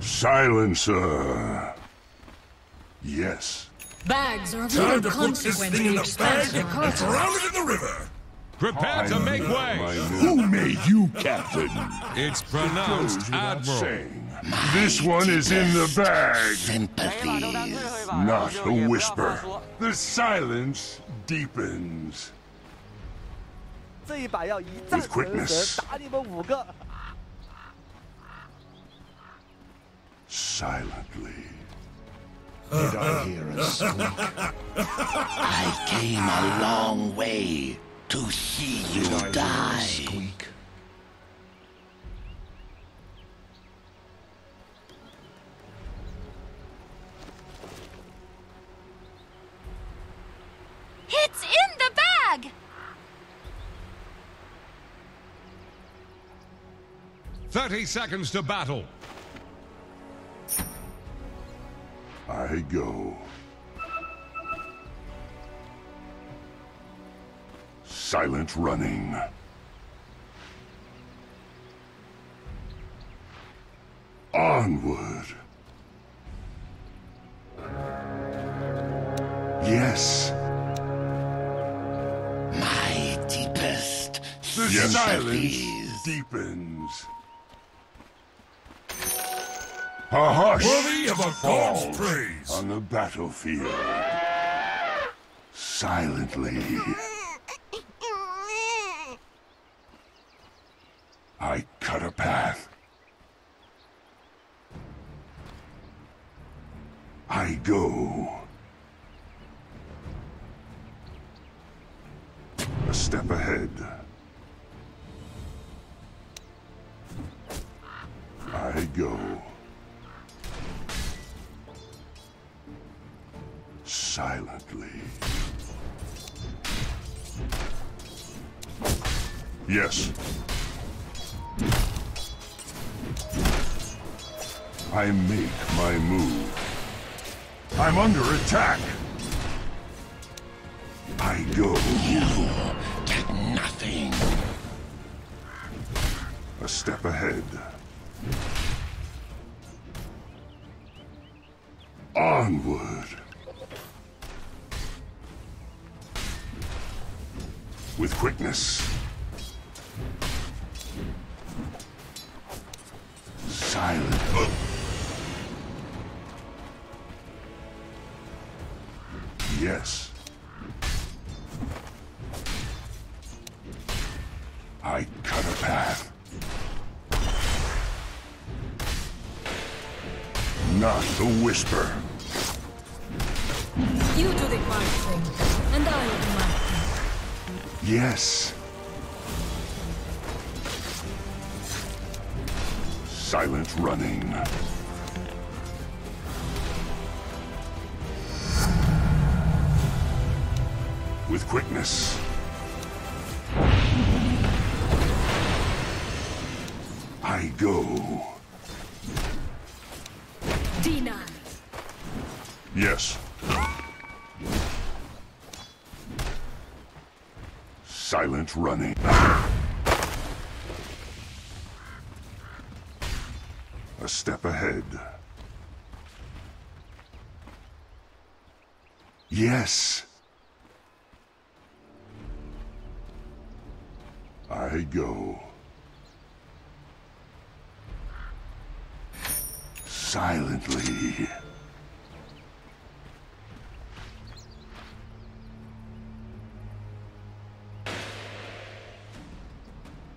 Silencer. Yes. Bags are Time to put this thing in the bag and drown it in the river. Prepare to make way. Who made you captain? It's pronounced Admiral. This one is in the bag. Sympathies. Not a whisper. The silence deepens. With quickness. Silently. Did I hear a squeak? I came a long way to see you Did I hear a die. squeak? It's in the bag! Thirty seconds to battle. I go. Silent running. Onward. Yes, My deepest the sympathies. silence deepens. A hush Worthy of a god's praise. On the battlefield. Silently. I cut a path. I go. A step ahead. I go. Yes. I make my move. I'm under attack. I go. You get nothing. A step ahead. Onward. With quickness. I cut a path. Not the whisper. You do the quiet thing, and I will do my thing. Yes. Silent running. With quickness. I go. Denied. Yes. Silent running. A step ahead. Yes. I go. Silently.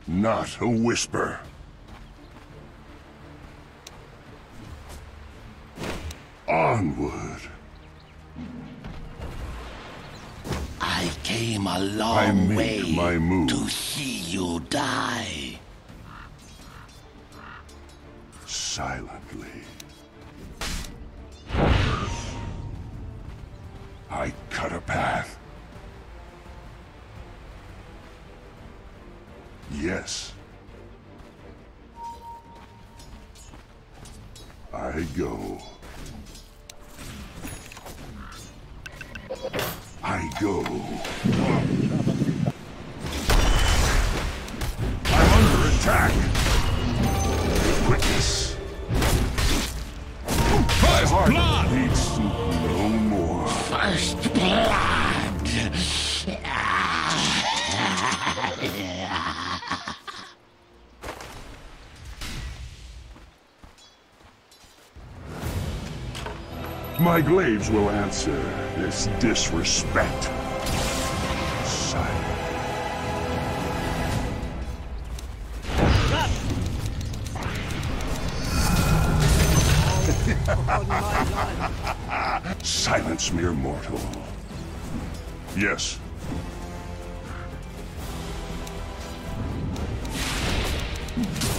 Not a whisper. Onward. I came a long I way my move. to see you die. First heart blood! needs no more. First blood! My glaives will answer this disrespect. Silence, mere mortal. Yes.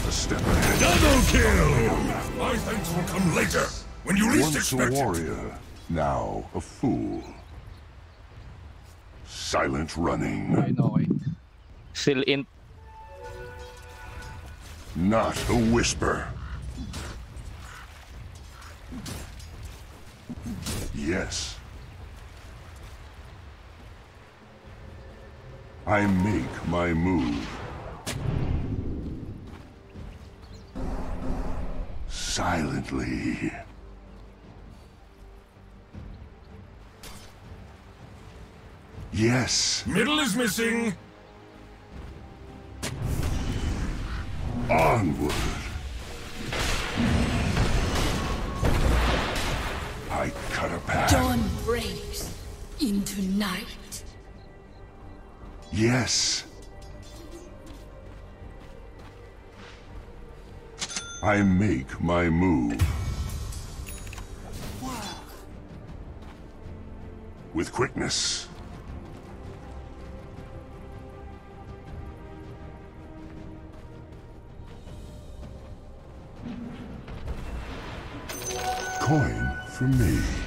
A step ahead. Double kill! My thanks will come later, when you least Once a expect it. warrior, now a fool. Silent running, I know it. Still in not a whisper. Yes. I make my move. Silently. Yes. Middle is missing. Onward. I cut a path. Dawn breaks into night. Yes. I make my move. With quickness. Coin for me.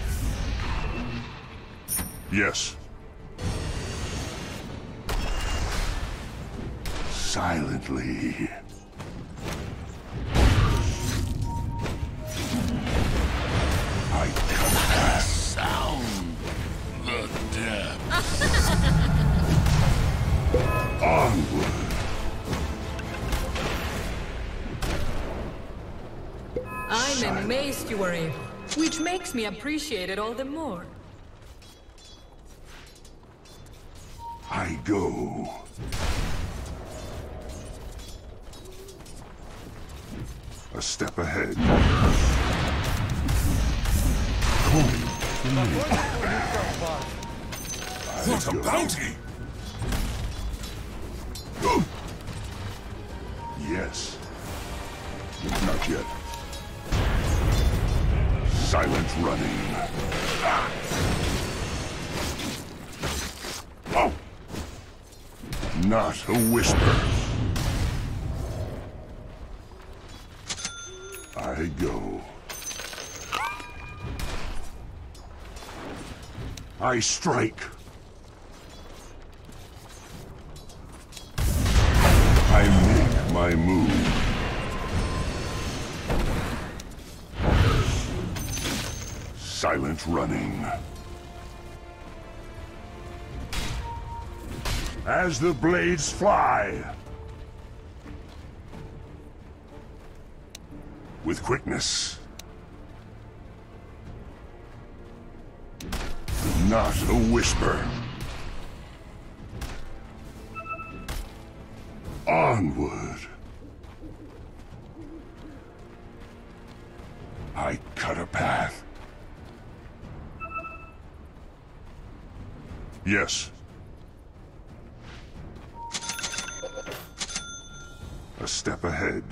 Silently. I cut Sound the depth. onward. I'm amazed you were able, which makes me appreciate it all the more. What a bounty! Yes. Not yet. Silent running. Oh! Not a whisper. I go. I strike. Running. As the blades fly. With quickness. Not a whisper. Onward. Yes. A step ahead.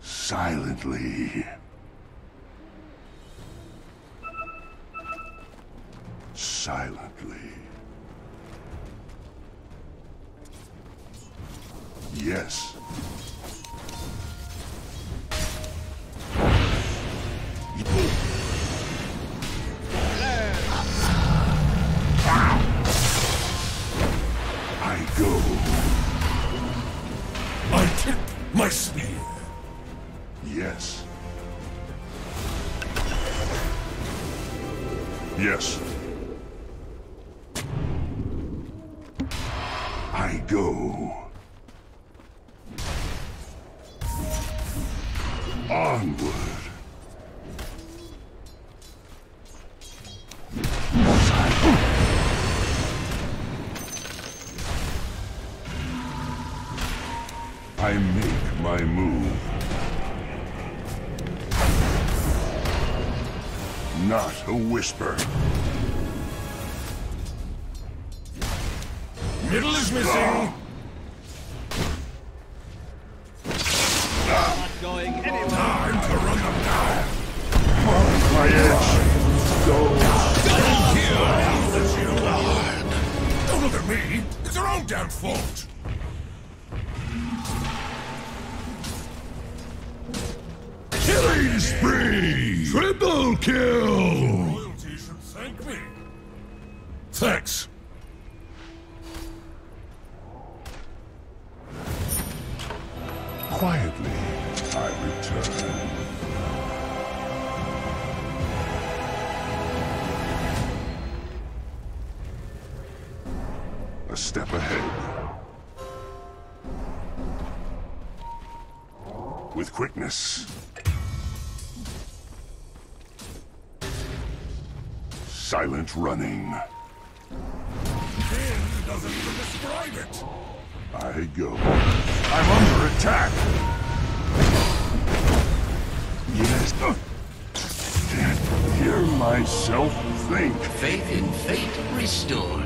Silently. Silently. Yes. Not a whisper. Middle is missing. Not going anywhere. Time to run them down. My edge. Don't look at me. It's your own damn fault. Killing spree! Triple kill! Should thank me. Thanks. Silent running. Finn doesn't even describe it. I go. I'm under attack. Yes. Can't hear myself think. Faith in fate restored.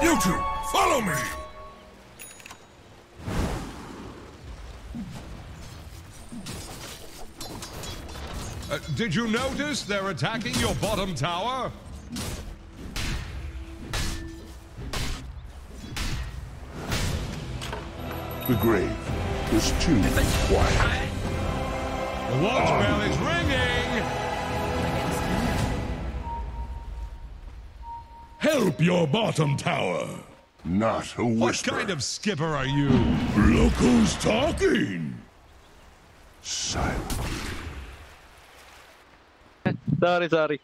You two, follow me. Uh, did you notice they're attacking your bottom tower? The grave is too quiet. The watch bell is ringing! Help your bottom tower. Not a whisper. What kind of skipper are you? Look who's talking. Silent. Sorry, sorry.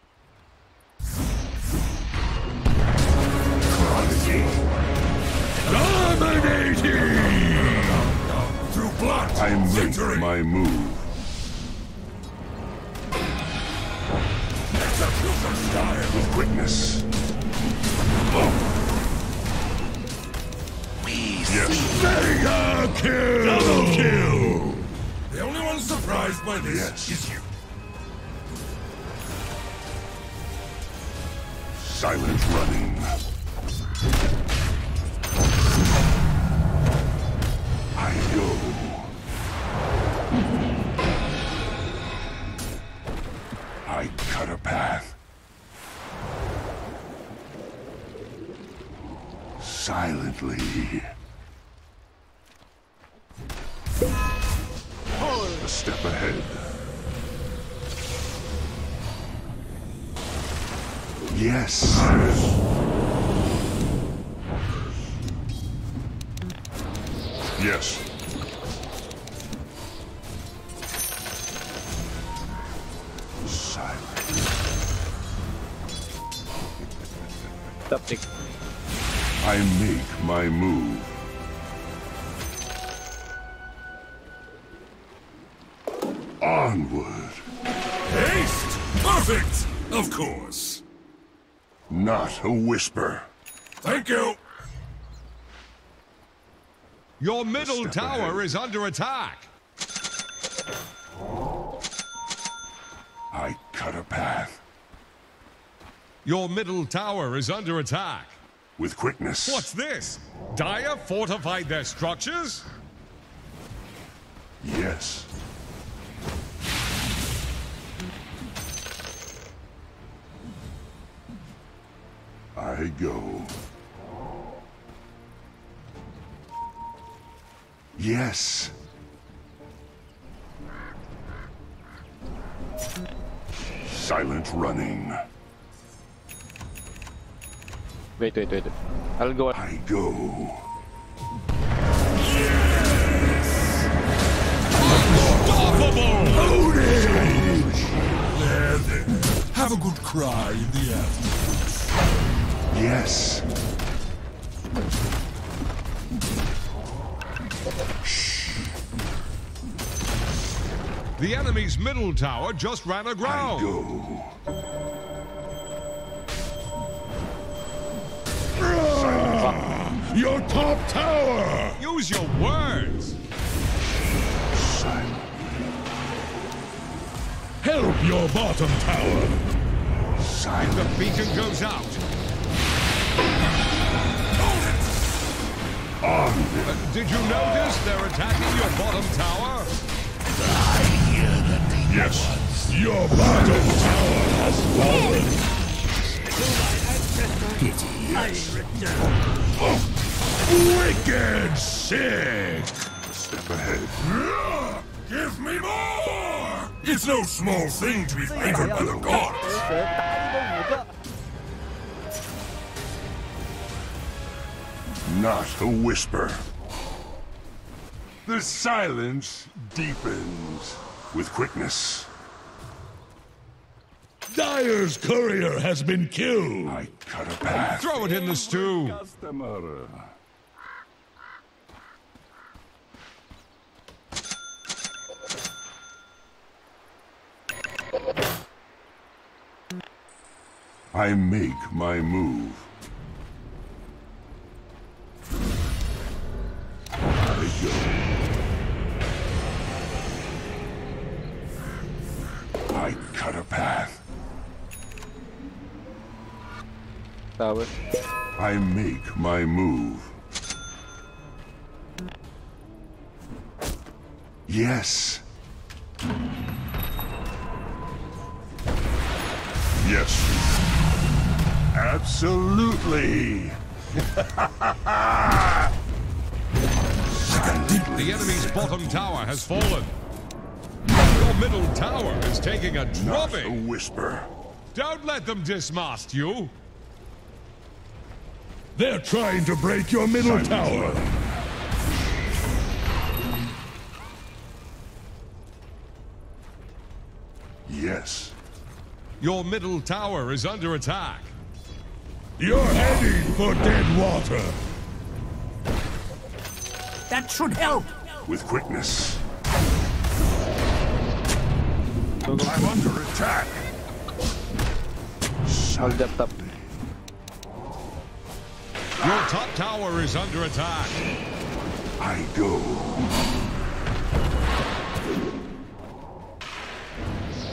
Dominating! Through blood, I make victory. my move. Execution style. With quickness. We Yes. Mega kill! Double kill! The only one surprised by this Yes. is you. Silent Yes. Silent. Stop. I make my move. Onward. Haste! Perfect! Of course. Not a whisper. Thank you. Your middle tower ahead. is under attack. I cut a path. Your middle tower is under attack. With quickness. What's this? Dire fortified their structures? Yes. I go. Yes. Silent running. Wait, wait, wait. I'll go. I go. Loading! There, there. Have a good cry in the afterwards. Yes. The enemy's middle tower just ran aground. go. Your top tower! Use your words! Silent. Help your bottom tower! The Silent. beacon goes out. On. Uh, did you notice they're attacking your bottom tower? Yes, your battle tower has fallen. Pity. I wicked sick. Step ahead. Give me more! It's no small thing to be favored by the gods. Not a whisper. The silence deepens with quickness. Dire's courier has been killed. I cut a path. Throw it in the stew. Customer. I make my move. I go. I cut a path. Tower. I make my move. Yes. Yes. Absolutely. The enemy's bottom tower has fallen. Your middle tower is taking a Not a whisper. Don't let them dismast you. They're trying to break your middle Silent tower. running. Yes. Your middle tower is under attack. You're heading for dead water. That should help. With quickness. I'm under attack. Hold up top. Your top tower is under attack. I go.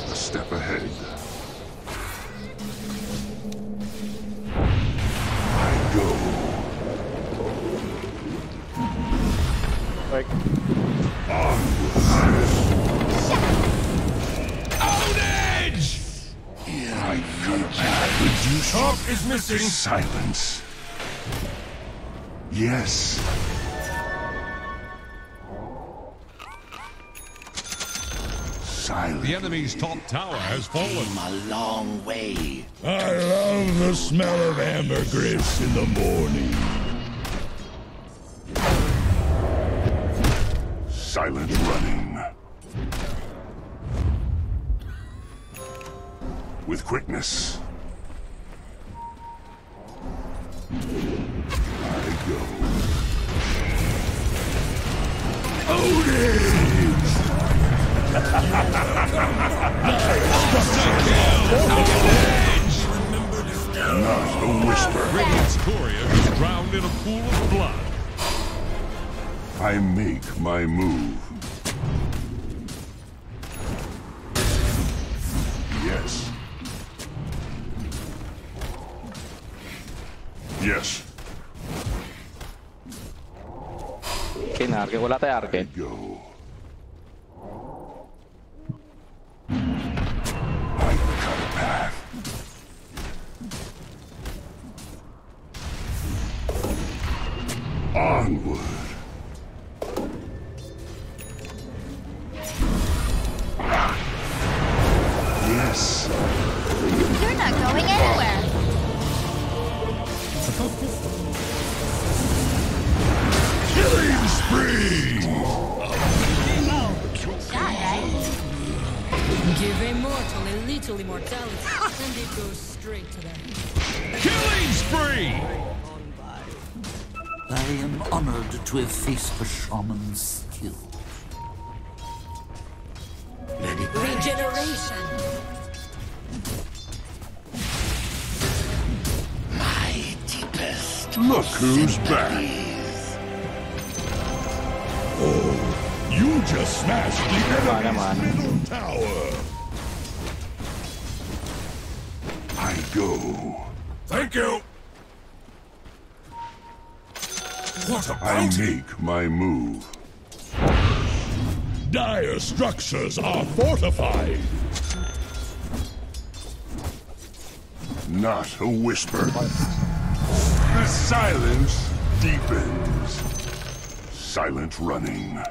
A step ahead. Missing. silence. Yes. Silence. The enemy's top tower has fallen. Came a long way. I love the smell of ambergris in the morning. Silent running. With quickness. In a pool of blood. I make my move. Yes. Yes. King Arke. Wala tayo Arke. Go. Immortality, and it goes straight to them. Killing spree! I am honored to have faced a shaman's skill. Let Regeneration. my deepest. Look. who's back. Oh, You just smashed the Mana, enemy's middle tower. Go. Thank you. What a I bounty! make my move. Dire structures are fortified. Not a whisper. The silence deepens. Silent running.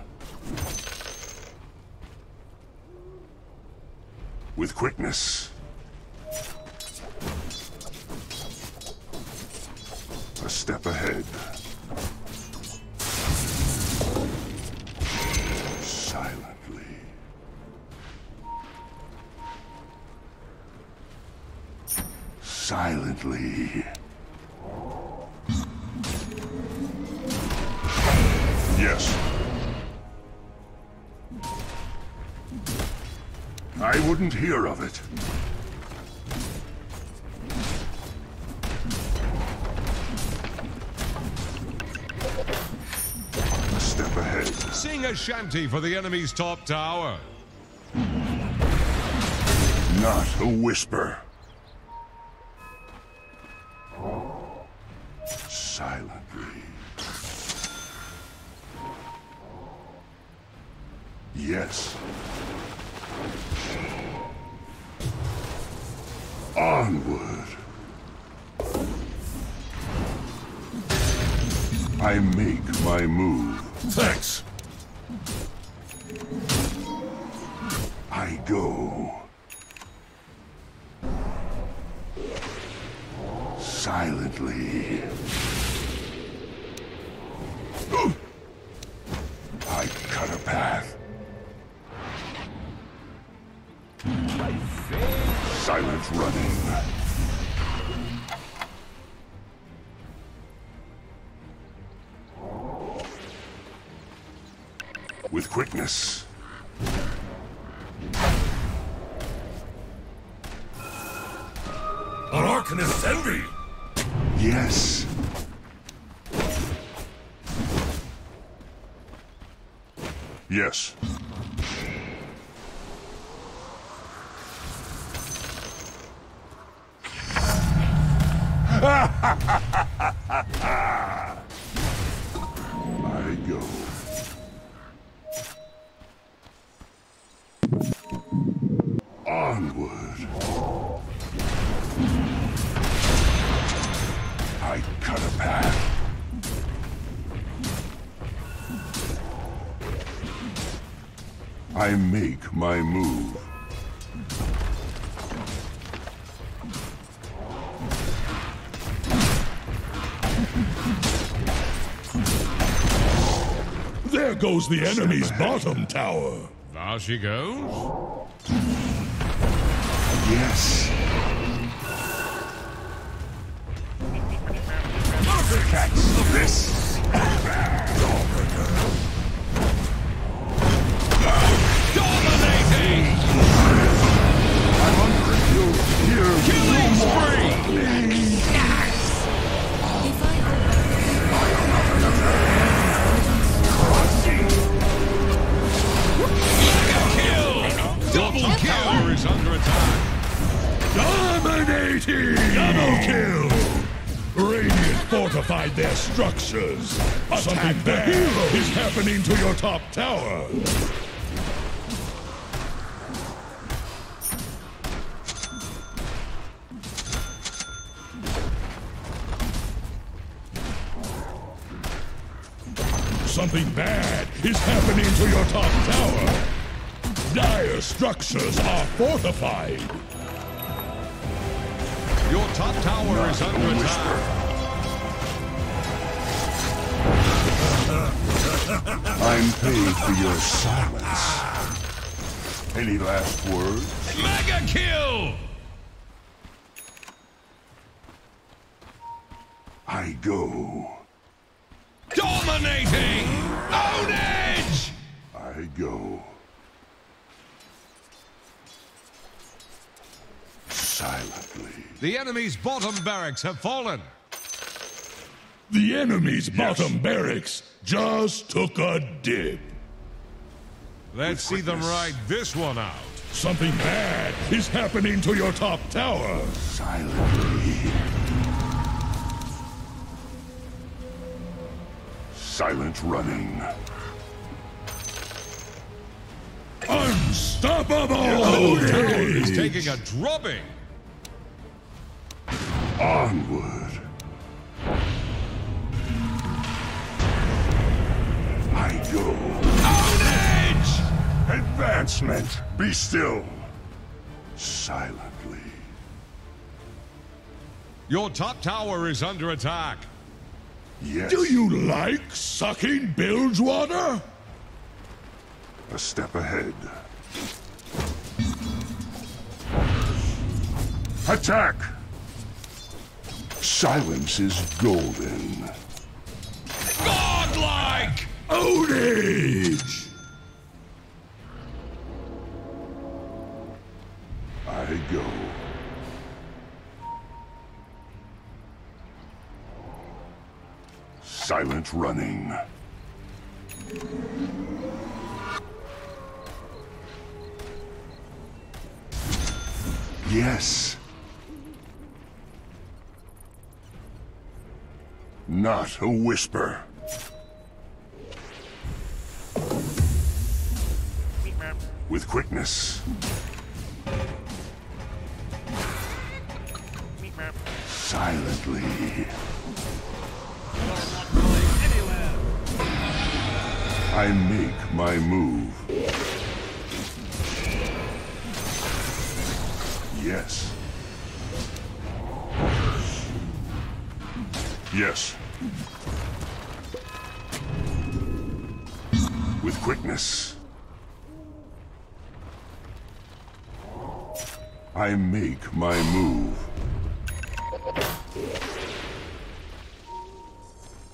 With quickness. A step ahead. Silently. Silently. Yes. I wouldn't hear of it. A shanty for the enemy's top tower. Not a whisper. Silently. Yes. Onward. I make my move. Thanks. I go. Silently. I cut a path. Silent running. With quickness. An Arcanist's envy. Yes. Yes. Onward. I cut a path. I make my move. There goes the enemy's bottom tower. There she goes. Yes. Dominating! Double kill! Radiant fortified their structures. Something bad is happening to your top tower. Something bad is happening to your top tower. Dire structures are fortified. Your top tower is under attack. I'm paid for your silence. Any last words? Mega kill! I go. Dominating! Ownage! I go. Silently. The enemy's bottom barracks have fallen. The enemy's bottom barracks just took a dip. Let's see them ride this one out. Something bad is happening to your top tower. Silently. Silent running. Unstoppable! He's taking a drubbing. Onward. I go. Ownage! Advancement. Be still. Silently. Your top tower is under attack. Yes. Do you like sucking bilge water? A step ahead. Attack! Silence is golden. Godlike! Ownage! I go. Silent running. Not a whisper. With quickness. Silently. I make my move. Yes. Yes. I make my move.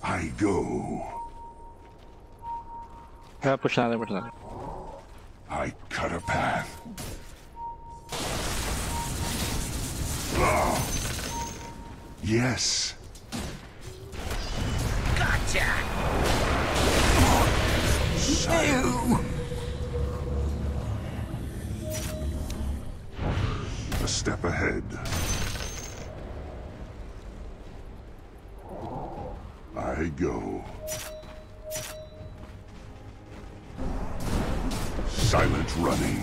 I go. Kaya push natin, push natin. I cut a path. Ah. Yes. Gotcha! A step ahead. I go. Silent running.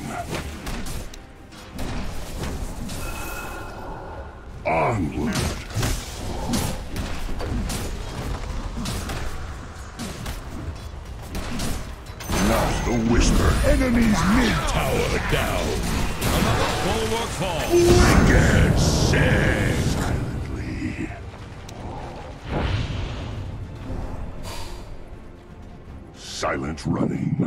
Onward. Not the whisper. Enemy's mid tower down. Bulwark fall. Wicked sick. Silently. Silent running.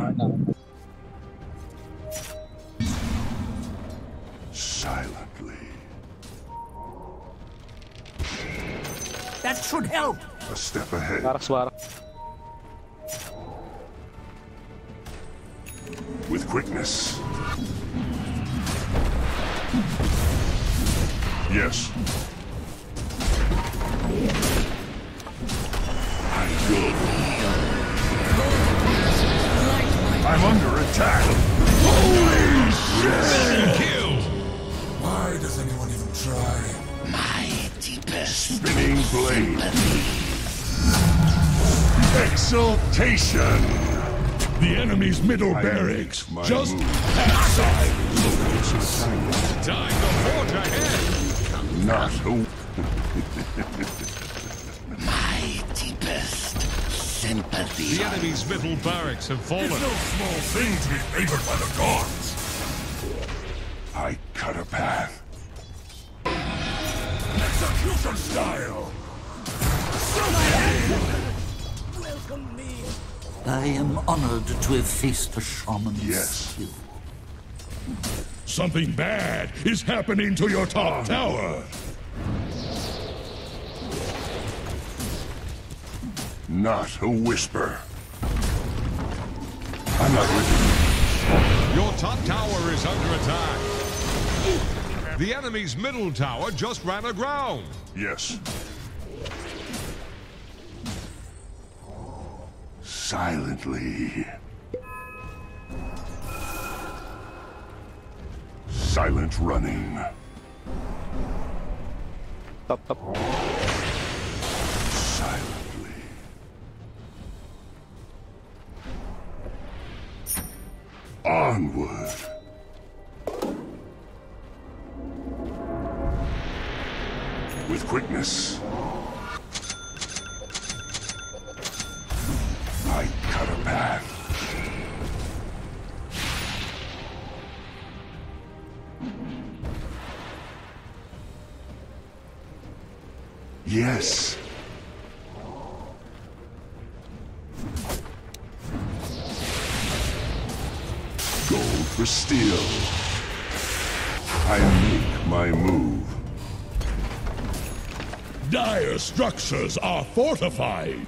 Silently. That should help! A step ahead. Barak barak. With quickness. Yes. I go. I'm under attack. Holy shit! Kill. Why does anyone even try? My deepest Spinning blade. sympathy. Exultation. The enemy's middle I barracks just outside. Time to forge ahead. Not a My deepest sympathy. The enemy's middle barracks have fallen. no small thing to be favored by the gods. I cut a path. Execution style. So Welcome me! I am honored to have faced a shaman's Yes. skill. Something bad is happening to your top tower. Not a whisper. I'm not with you. Your top tower is under attack. The enemy's middle tower just ran aground. Yes. Silently. Silent running. Top, top. Silently. Onward. With quickness. Steel. I make my move. Dire structures are fortified.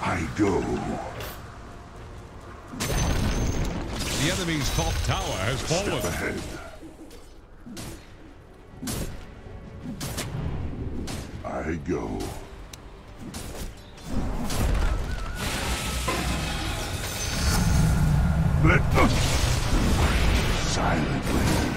I go. The enemy's top tower has Step fallen. ahead. Let us silently.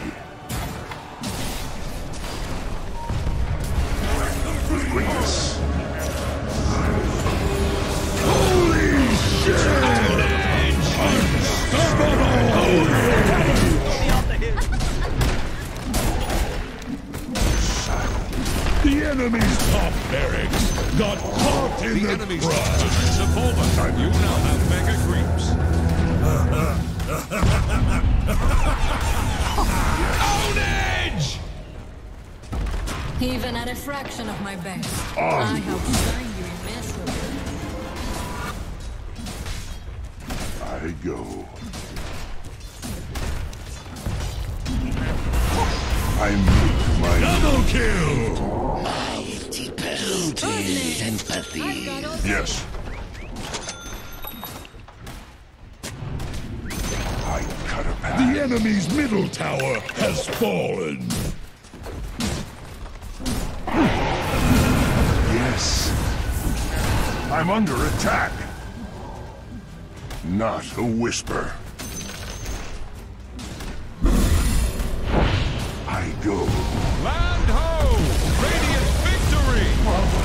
The enemy's middle tower has fallen. Yes. I'm under attack. Not a whisper. I go. Land ho! Radiant victory!